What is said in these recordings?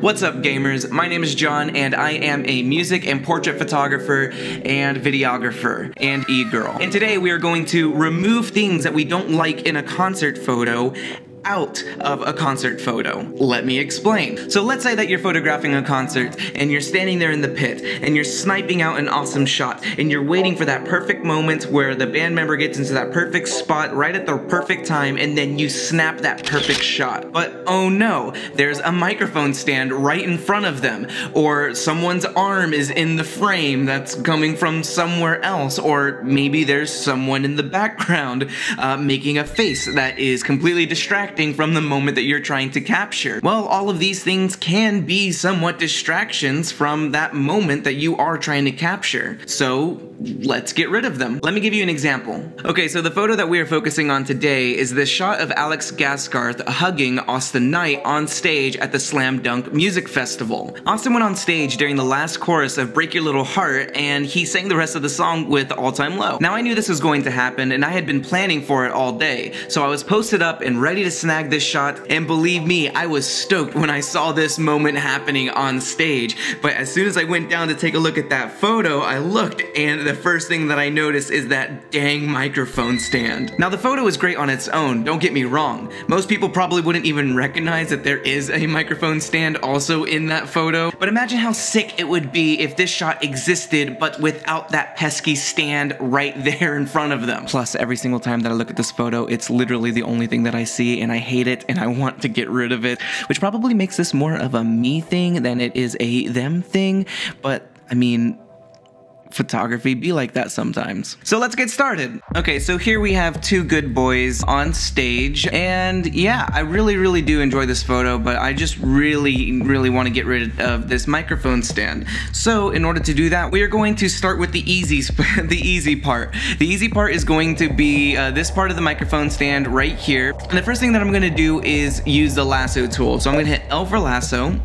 What's up, gamers? My name is Jawn, and I am a music and portrait photographer and videographer and e-girl. And today we are going to remove things that we don't like in a concert photo out of a concert photo. Let me explain. So let's say that you're photographing a concert and you're standing there in the pit and you're sniping out an awesome shot and you're waiting for that perfect moment where the band member gets into that perfect spot right at the perfect time and then you snap that perfect shot. But oh no, there's a microphone stand right in front of them or someone's arm is in the frame that's coming from somewhere else or maybe there's someone in the background uh, making a face that is completely distracting distracting from the moment that you're trying to capture. Well, all of these things can be somewhat distractions from that moment that you are trying to capture. So let's get rid of them. Let me give you an example. Okay, so the photo that we are focusing on today is this shot of Alex Gaskarth hugging Awsten Knight on stage at the Slam Dunk Music Festival. Austin went on stage during the last chorus of Break Your Little Heart and he sang the rest of the song with All Time Low. Now I knew this was going to happen and I had been planning for it all day, so I was posted up and ready to snag this shot, and believe me, I was stoked when I saw this moment happening on stage. But as soon as I went down to take a look at that photo, I looked, and the first thing that I notice is that dang microphone stand. Now the photo is great on its own, don't get me wrong. Most people probably wouldn't even recognize that there is a microphone stand also in that photo, but imagine how sick it would be if this shot existed but without that pesky stand right there in front of them. Plus, every single time that I look at this photo, it's literally the only thing that I see and I hate it and I want to get rid of it, which probably makes this more of a me thing than it is a them thing. But I mean, photography be like that sometimes. So let's get started. Okay, so here we have two good boys on stage. And yeah, I really, really do enjoy this photo, but I just really, really want to get rid of this microphone stand. So in order to do that, we are going to start with the easy, the easy part. The easy part is going to be uh, this part of the microphone stand right here. And the first thing that I'm gonna do is use the lasso tool. So I'm gonna hit L for lasso,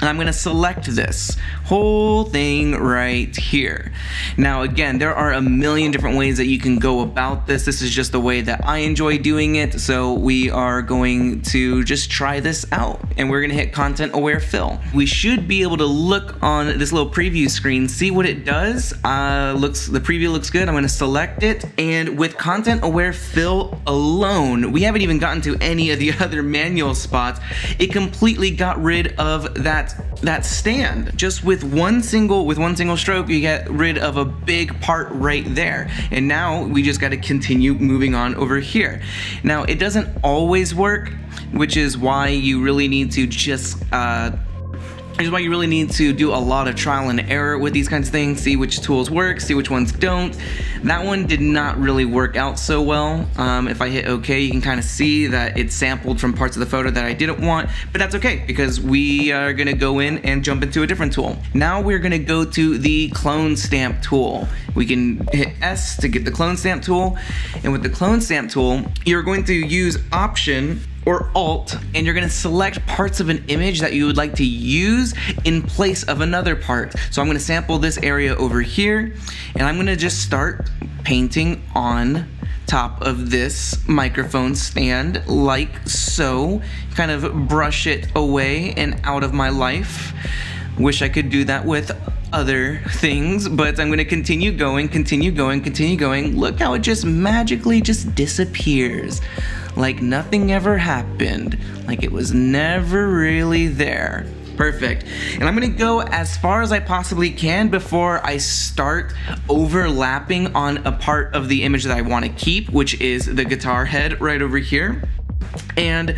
and I'm gonna select this whole thing right here. Now again, there are a million different ways that you can go about this. This is just the way that I enjoy doing it. So we are going to just try this out and we're gonna hit content aware fill. We should be able to look on this little preview screen, see what it does. Uh, looks The preview looks good. I'm gonna select it and with content aware fill alone, we haven't even gotten to any of the other manual spots. It completely got rid of that that stand. Just with one single with one single stroke, you get rid of a big part right there. And now we just got to continue moving on over here. Now it doesn't always work, which is why you really need to just uh, which is why you really need to do a lot of trial and error with these kinds of things, see which tools work, see which ones don't. That one did not really work out so well. Um, if I hit OK, you can kind of see that it sampled from parts of the photo that I didn't want, but that's okay because we are gonna go in and jump into a different tool. Now we're gonna go to the clone stamp tool. We can hit S to get the clone stamp tool, and with the clone stamp tool, you're going to use Option or Alt, and you're gonna select parts of an image that you would like to use in place of another part. So I'm gonna sample this area over here, and I'm gonna just start painting on top of this microphone stand like so. Kind of brush it away and out of my life. Wish I could do that with other things, but I'm gonna continue going, continue going, continue going. Look how it just magically just disappears like nothing ever happened, like it was never really there. Perfect. And I'm gonna go as far as I possibly can before I start overlapping on a part of the image that I wanna keep, which is the guitar head right over here. And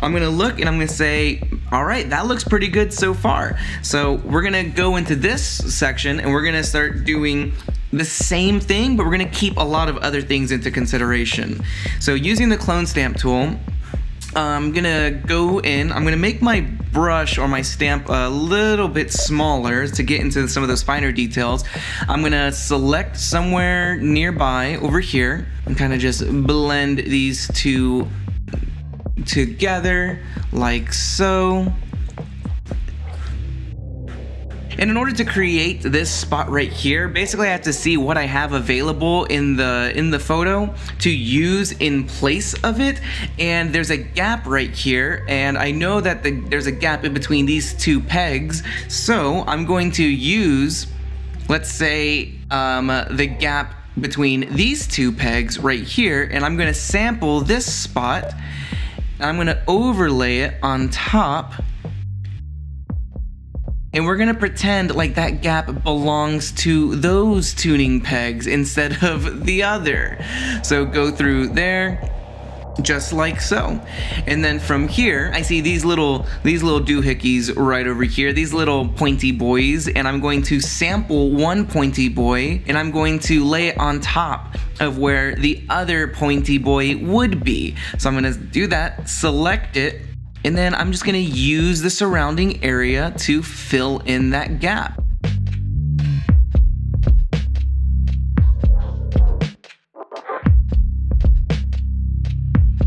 I'm gonna look and I'm gonna say, all right, that looks pretty good so far. So we're gonna go into this section and we're gonna start doing the same thing, but we're gonna keep a lot of other things into consideration. So using the clone stamp tool, I'm gonna go in, I'm gonna make my brush or my stamp a little bit smaller to get into some of those finer details. I'm gonna select somewhere nearby over here and kind of just blend these two together like so. And in order to create this spot right here, basically I have to see what I have available in the in the photo to use in place of it. And there's a gap right here, and I know that the, there's a gap in between these two pegs. So I'm going to use, let's say, um, the gap between these two pegs right here, and I'm gonna sample this spot. I'm gonna overlay it on top and we're gonna pretend like that gap belongs to those tuning pegs instead of the other. So go through there, just like so. And then from here, I see these little these little doohickeys right over here, these little pointy boys, and I'm going to sample one pointy boy and I'm going to lay it on top of where the other pointy boy would be. So I'm gonna do that, select it, and then I'm just gonna use the surrounding area to fill in that gap.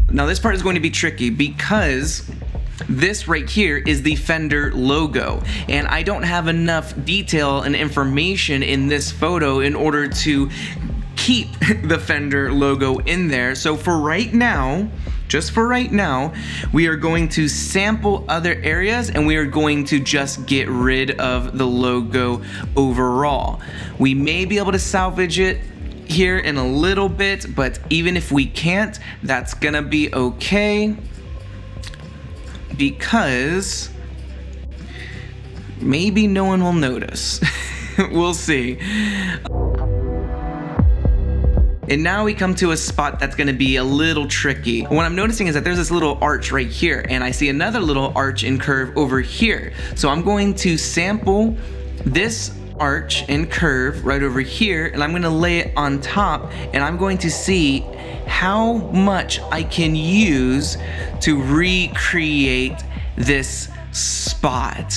Now this part is going to be tricky because this right here is the Fender logo and I don't have enough detail and information in this photo in order to keep the Fender logo in there. So for right now, just for right now, we are going to sample other areas and we are going to just get rid of the logo overall. We may be able to salvage it here in a little bit, but even if we can't, that's gonna be okay because maybe no one will notice. we'll see. And now we come to a spot that's gonna be a little tricky. What I'm noticing is that there's this little arch right here and I see another little arch and curve over here. So I'm going to sample this arch and curve right over here and I'm gonna lay it on top and I'm going to see how much I can use to recreate this spot.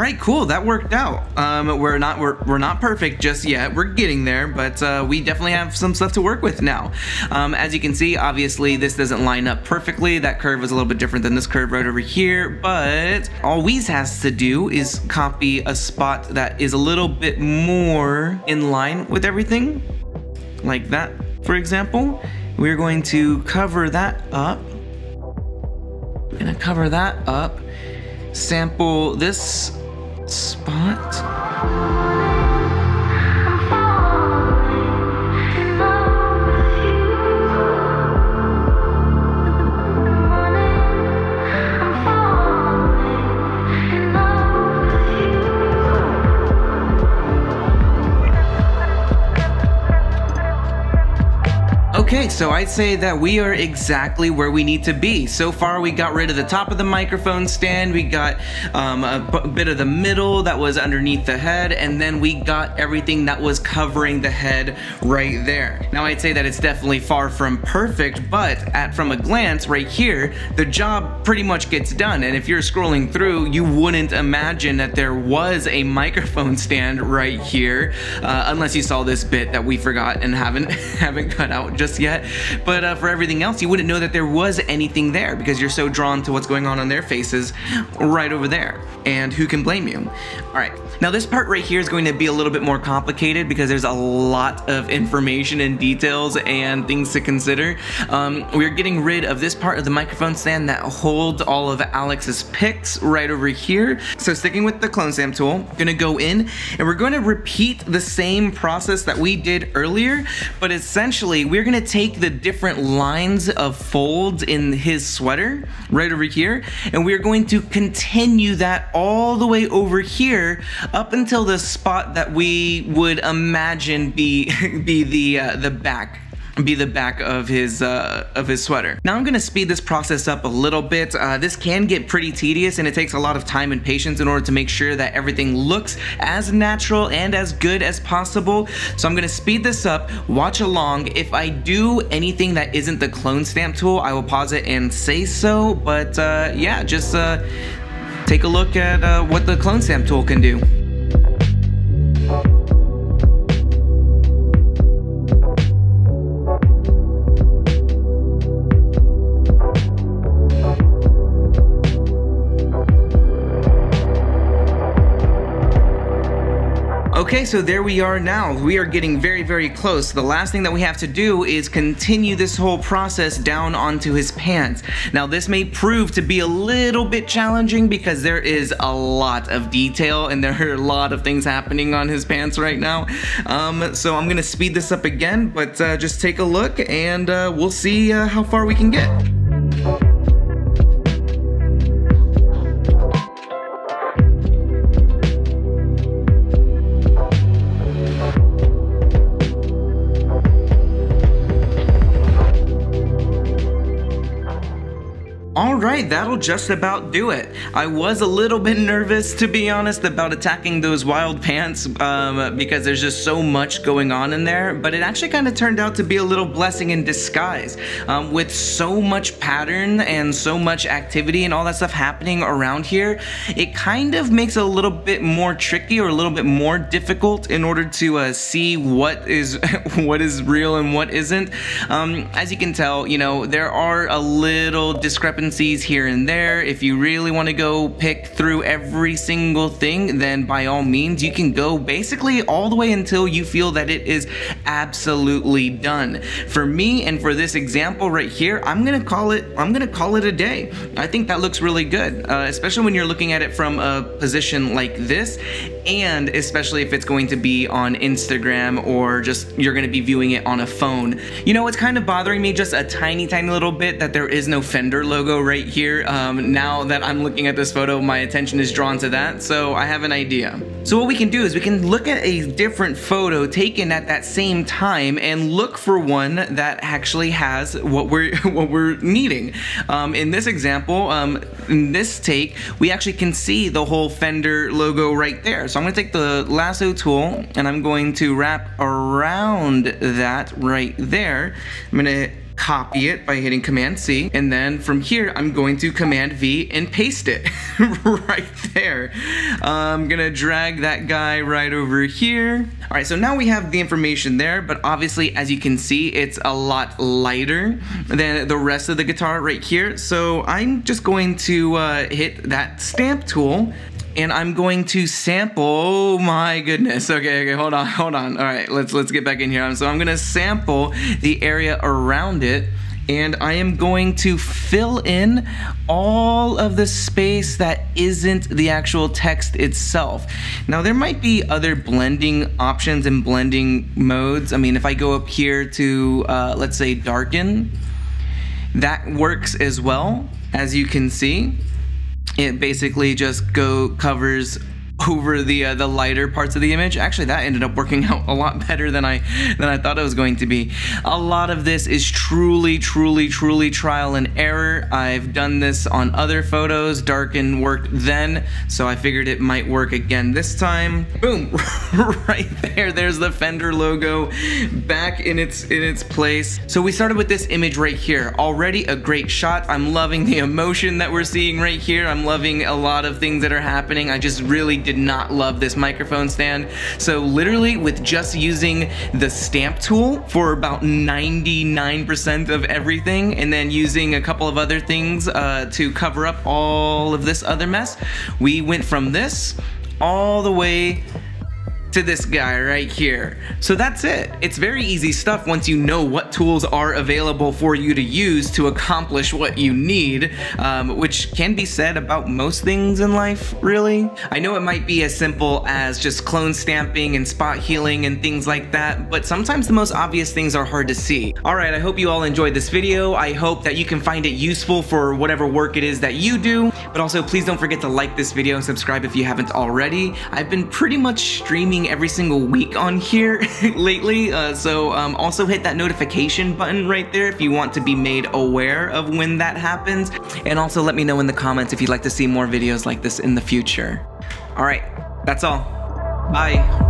Right, cool. That worked out. Um, we're not we're, we're not perfect just yet. We're getting there, but uh, we definitely have some stuff to work with now. Um, as you can see, obviously this doesn't line up perfectly. That curve is a little bit different than this curve right over here, but all Weez has to do is copy a spot that is a little bit more in line with everything, like that, for example. We're going to cover that up. Gonna cover that up sample this spot. Okay, so I'd say that we are exactly where we need to be. So far, we got rid of the top of the microphone stand, we got um, a bit of the middle that was underneath the head, and then we got everything that was covering the head right there. Now, I'd say that it's definitely far from perfect, but at from a glance right here, the job pretty much gets done. And if you're scrolling through, you wouldn't imagine that there was a microphone stand right here, uh, unless you saw this bit that we forgot and haven't haven't cut out just yet. But uh, for everything else, you wouldn't know that there was anything there because you're so drawn to what's going on on their faces right over there. And who can blame you? All right, now this part right here is going to be a little bit more complicated because there's a lot of information and details and things to consider. Um, we're getting rid of this part of the microphone stand that holds all of Alex's picks right over here. So sticking with the clone stamp tool, I'm gonna go in and we're to repeat the same process that we did earlier, but essentially we're gonna take the different lines of folds in his sweater right over here, and we're going to continue that all the way over here up until the spot that we would imagine be be the uh, the back be the back of his uh, of his sweater. Now I'm gonna speed this process up a little bit. Uh, this can get pretty tedious and it takes a lot of time and patience in order to make sure that everything looks as natural and as good as possible. So I'm gonna speed this up, watch along. If I do anything that isn't the clone stamp tool, I will pause it and say so. But uh, yeah, just uh, take a look at uh, what the clone stamp tool can do. Okay, so there we are now. We are getting very, very close. The last thing that we have to do is continue this whole process down onto his pants. Now, this may prove to be a little bit challenging because there is a lot of detail and there are a lot of things happening on his pants right now. Um, so I'm gonna speed this up again, but uh, just take a look and uh, we'll see uh, how far we can get. That'll just about do it. I was a little bit nervous, to be honest, about attacking those wild pants um, because there's just so much going on in there, but it actually kind of turned out to be a little blessing in disguise. Um, with so much pattern and so much activity and all that stuff happening around here, it kind of makes it a little bit more tricky or a little bit more difficult in order to uh, see what is what is real and what isn't. Um, as you can tell, you know, there are a little discrepancies here and there. If you really want to go pick through every single thing, then by all means, you can go basically all the way until you feel that it is absolutely done. For me and for this example right here, I'm gonna call it, I'm gonna call it a day. I think that looks really good, uh, especially when you're looking at it from a position like this, and especially if it's going to be on Instagram or just you're gonna be viewing it on a phone. You know, it's kind of bothering me just a tiny, tiny little bit that there is no Fender logo right here. Um, now that I'm looking at this photo, my attention is drawn to that, so I have an idea. So what we can do is we can look at a different photo taken at that same time and look for one that actually has what we're what we're needing. Um, in this example, um, in this take, we actually can see the whole Fender logo right there. So I'm gonna take the lasso tool and I'm going to wrap around that right there. I'm gonna copy it by hitting Command C, and then from here, I'm going to Command V and paste it right there. I'm gonna drag that guy right over here. All right, so now we have the information there, but obviously, as you can see, it's a lot lighter than the rest of the guitar right here. So I'm just going to uh, hit that stamp tool and I'm going to sample. Oh my goodness. Okay, okay, hold on, hold on. All right, let's let's get back in here. So I'm gonna sample the area around it and I am going to fill in all of the space that isn't the actual text itself. Now there might be other blending options and blending modes. I mean, if I go up here to, uh, let's say darken, that works as well, as you can see it basically just go covers over the uh, the lighter parts of the image. Actually, that ended up working out a lot better than I than I thought it was going to be. A lot of this is truly, truly, truly trial and error. I've done this on other photos. Darken worked then, so I figured it might work again this time. Boom, right there. There's the Fender logo back in its in its place. So we started with this image right here. Already a great shot. I'm loving the emotion that we're seeing right here. I'm loving a lot of things that are happening. I just really did not love this microphone stand. So literally with just using the stamp tool for about 99% of everything and then using a couple of other things uh, to cover up all of this other mess, we went from this all the way to this guy right here. So that's it. It's very easy stuff once you know what tools are available for you to use to accomplish what you need, um, which can be said about most things in life, really. I know it might be as simple as just clone stamping and spot healing and things like that, but sometimes the most obvious things are hard to see. Alright, I hope you all enjoyed this video. I hope that you can find it useful for whatever work it is that you do, but also please don't forget to like this video and subscribe if you haven't already. I've been pretty much streaming every single week on here lately, uh, so um, also hit that notification button right there if you want to be made aware of when that happens, and also let me know in the comments if you'd like to see more videos like this in the future. Alright, that's all. Bye.